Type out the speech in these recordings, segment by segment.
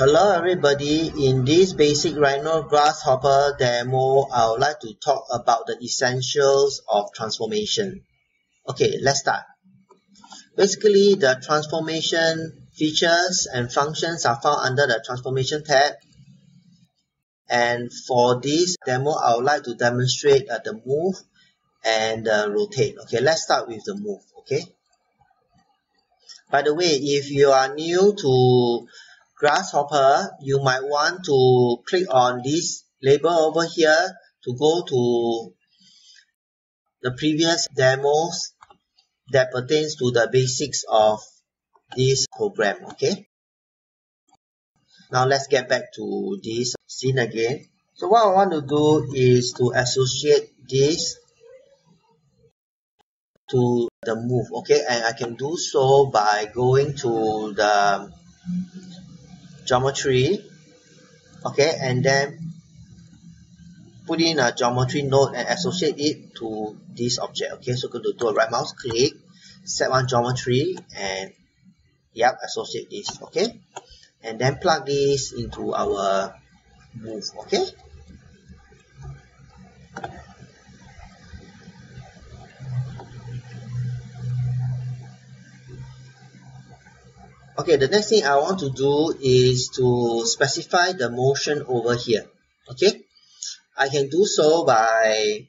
Hello everybody, in this basic Rhino Grasshopper demo, I would like to talk about the essentials of transformation. Okay, let's start. Basically, the transformation features and functions are found under the transformation tab. And for this demo, I would like to demonstrate uh, the move and uh, rotate. Okay, let's start with the move. Okay. By the way, if you are new to Grasshopper, you might want to click on this label over here to go to the previous demos that pertains to the basics of this program, okay? Now let's get back to this scene again. So what I want to do is to associate this to the move, okay? And I can do so by going to the geometry, okay? And then put in a geometry node and associate it to this object, okay? So going to do a right mouse click, set one geometry and yep, associate this, okay? And then plug this into our move, okay? Okay, the next thing I want to do is to specify the motion over here. Okay, I can do so by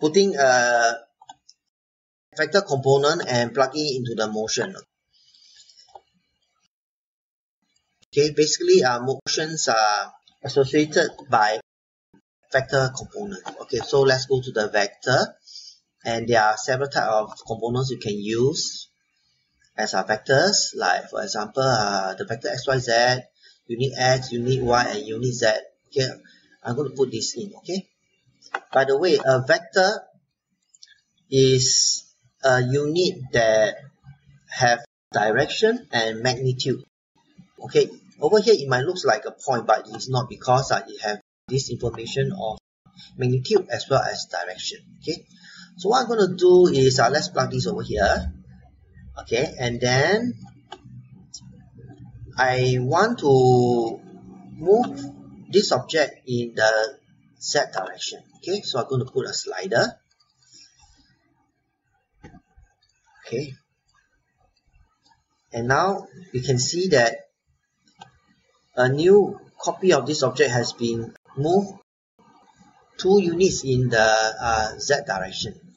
putting a vector component and plugging it into the motion. Okay, basically our motions are associated by vector component. Okay, so let's go to the vector and there are several type of components you can use as our vectors. Like for example uh, the vector xyz unit x unit y and unit z. Okay i'm going to put this in okay? By the way a vector is a unit that have direction and magnitude. Okay over here it might look like a point but it's not because uh, it have this information of magnitude as well as direction okay so what I'm going to do is uh, let's plug this over here. Okay, and then I want to move this object in the Z direction. Okay, so I'm going to put a slider. Okay. And now you can see that a new copy of this object has been moved two units in the uh, Z direction.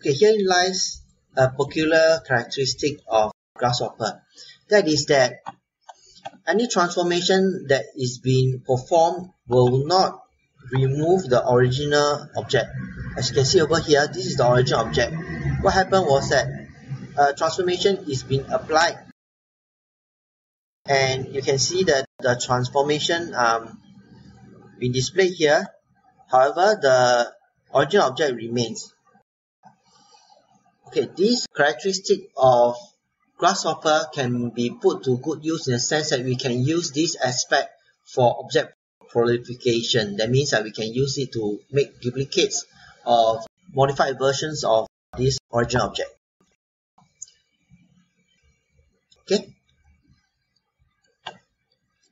Okay, here lies a peculiar characteristic of Grasshopper. That is that any transformation that is being performed will not remove the original object. As you can see over here, this is the original object. What happened was that a transformation is being applied and you can see that the transformation um, being displayed here. However, the original object remains. Okay, this characteristic of grasshopper can be put to good use in the sense that we can use this aspect for object proliferation. That means that we can use it to make duplicates of modified versions of this original object. Okay.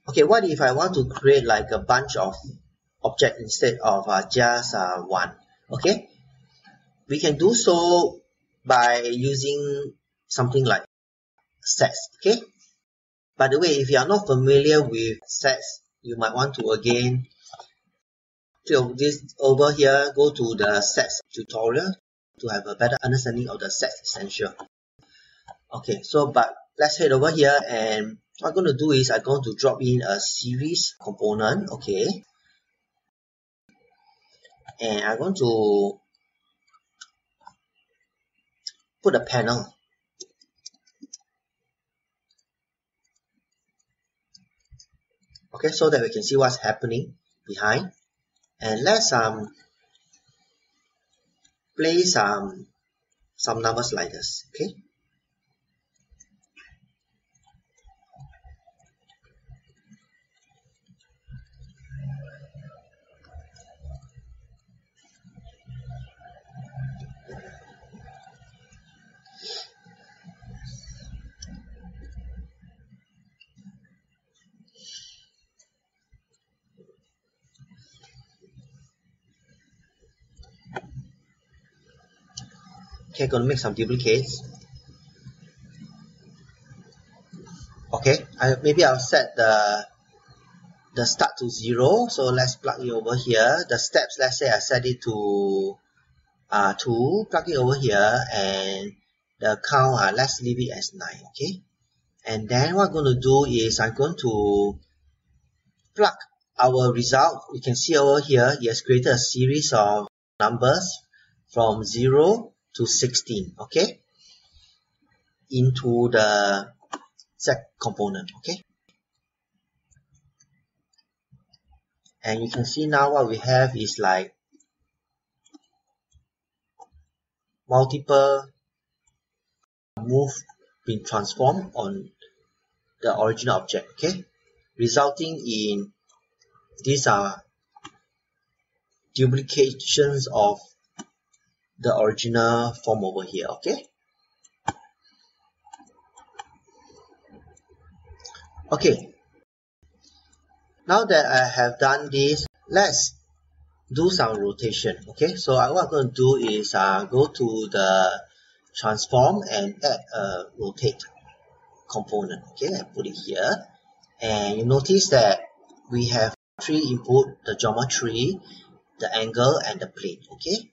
Okay, what if I want to create like a bunch of object instead of uh, just uh, one? Okay, we can do so by using something like sets okay? By the way if you are not familiar with sets you might want to again to this over here go to the sets tutorial to have a better understanding of the sets essential. Okay so but let's head over here and what I'm going to do is I'm going to drop in a series component okay? And I'm going to put a panel okay so that we can see what's happening behind. And let's um place um some number sliders okay Okay, gonna make some duplicates. Okay, I maybe I'll set the the start to zero. So let's plug it over here. The steps, let's say I set it to uh, 2, plug it over here, and the count, uh, let's leave it as 9, okay? And then what I'm going to do is I'm going to plug our result. You can see over here, it has created a series of numbers from 0 to 16, okay? Into the Z component, okay? And you can see now what we have is like multiple move being transformed on the original object, okay? Resulting in these are duplications of the original form over here, okay? Okay, now that I have done this, let's do some rotation. Okay, so what I'm going to do is uh, go to the transform and add a rotate component. Okay, I put it here. And you notice that we have three input, the geometry, the angle, and the plane. Okay.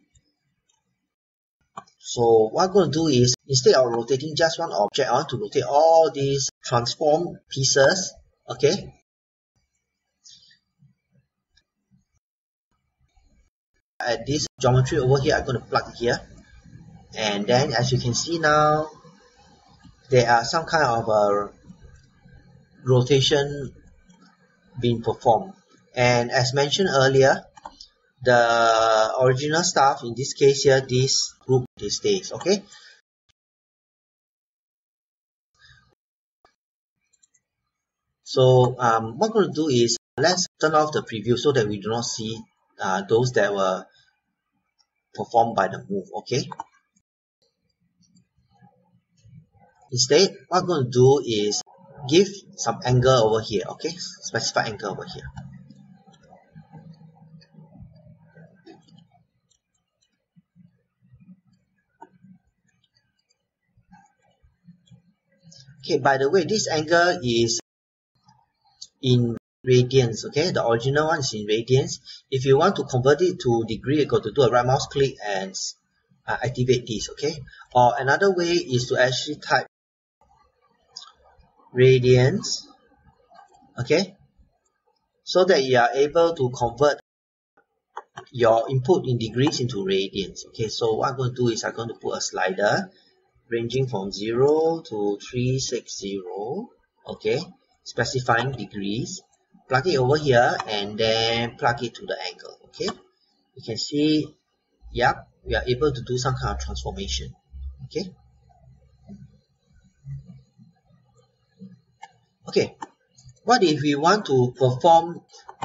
So what I'm going to do is, instead of rotating just one object, I want to rotate all these transform pieces. Okay, at this geometry over here, I'm going to plug here. And then as you can see now, there are some kind of a rotation being performed. And as mentioned earlier, the original stuff, in this case here, this this stays, okay? So um, what to do is, let's turn off the preview so that we do not see uh, those that were performed by the move okay? Instead what I'm going to do is give some angle over here okay? Specify angle over here okay by the way this angle is in radians okay? The original one is in radians. If you want to convert it to degree you got to do a right mouse click and uh, activate this okay? Or another way is to actually type radians okay? So that you are able to convert your input in degrees into radians okay? So what I'm going to do is I'm going to put a slider ranging from 0 to 360 okay? Specifying degrees. Plug it over here and then plug it to the angle okay? You can see yep we are able to do some kind of transformation okay? Okay what if we want to perform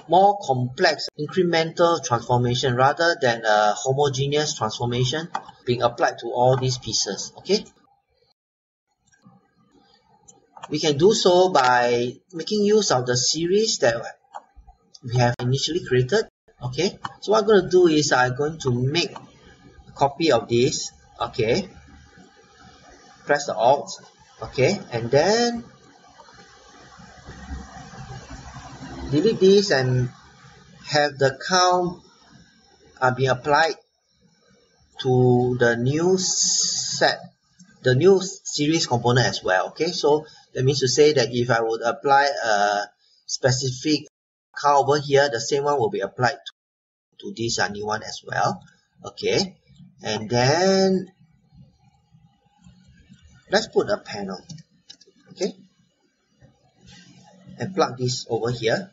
more complex incremental transformation rather than a homogeneous transformation being applied to all these pieces okay we can do so by making use of the series that we have initially created. Okay, so what I'm going to do is I'm going to make a copy of this. Okay, press the Alt. Okay, and then delete this and have the count uh, be applied to the new set, the new series component as well. Okay, so that means to say that if I would apply a specific count over here, the same one will be applied to, this new one as well. Okay. And then let's put a panel. Okay. And plug this over here.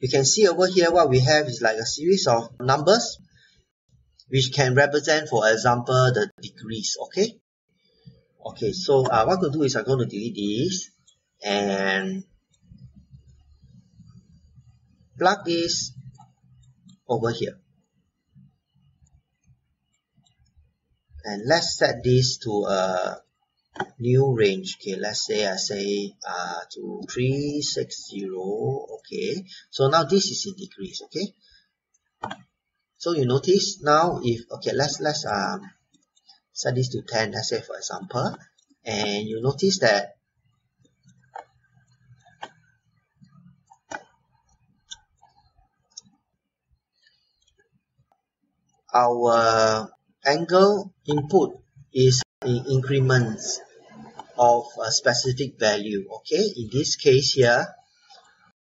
You can see over here what we have is like a series of numbers which can represent for example the degrees okay okay so uh, what I'm going to do is I'm going to delete this and plug this over here. And let's set this to a new range okay? Let's say I say uh, to 360 okay? So now this is in degrees okay? So you notice now if okay let's let's um set this to 10 let's say for example and you notice that our angle input is in increments of a specific value okay? In this case here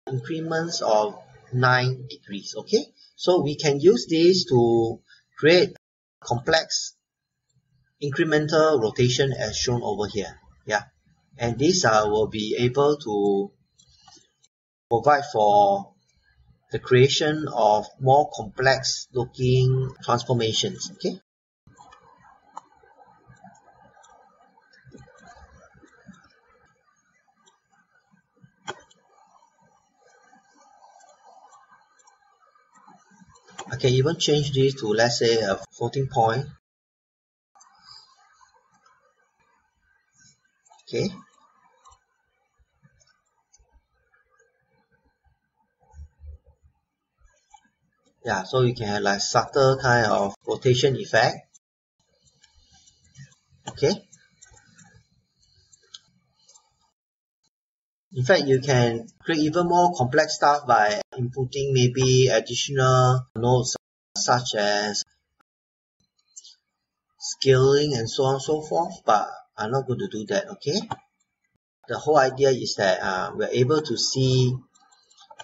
increments of 9 degrees okay? So we can use this to create complex incremental rotation as shown over here. Yeah. And this uh, will be able to provide for the creation of more complex looking transformations. Okay. I can even change this to let's say a floating point okay. Yeah so you can have like subtle kind of rotation effect. Okay. In fact you can create even more complex stuff by inputting maybe additional nodes such as scaling and so on and so forth but I'm not going to do that okay? The whole idea is that uh, we're able to see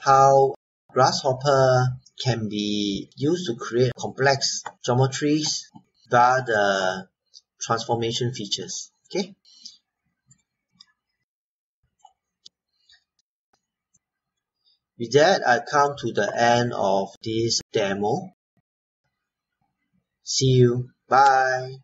how grasshopper can be used to create complex geometries via the transformation features okay? With that I come to the end of this demo. See you. Bye